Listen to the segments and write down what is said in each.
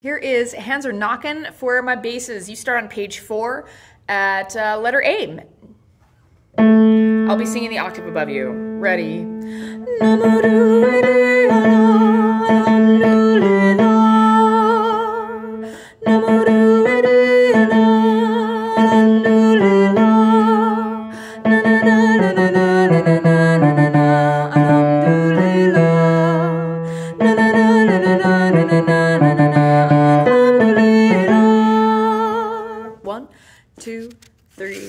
Here is Hands Are Knocking for my basses. You start on page four at uh, letter A. I'll be singing the octave above you. Ready?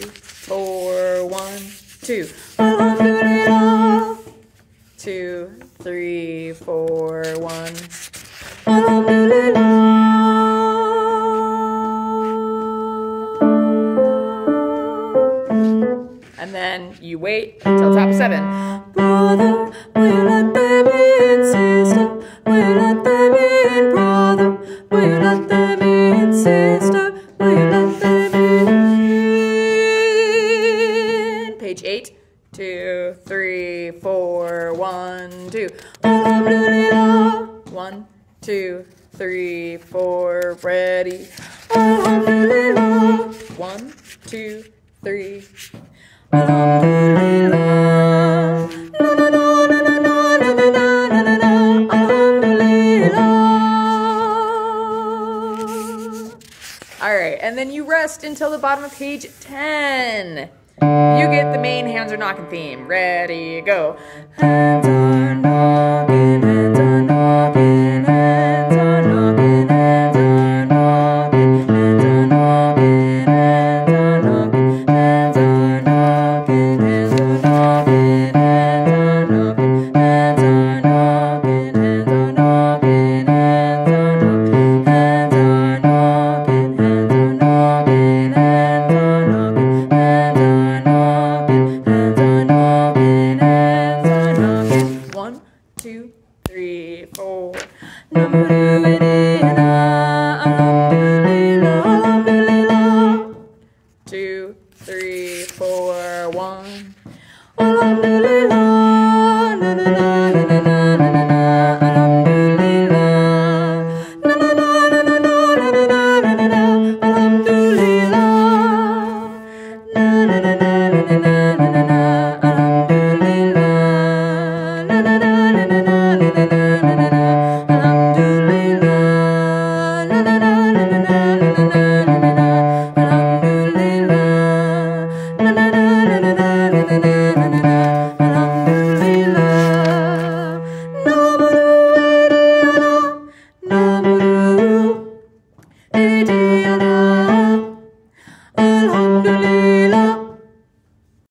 Four, one, two, I'll do it all. Two, three, four, one. And then you wait until top seven. Brother, we're we're two, three, four, one, two. One, two, three, four, ready. One, two, three. All right, and then you rest until the bottom of page 10. You get the main hands are knocking theme. Ready, go. Hands are knocking. three, four, one.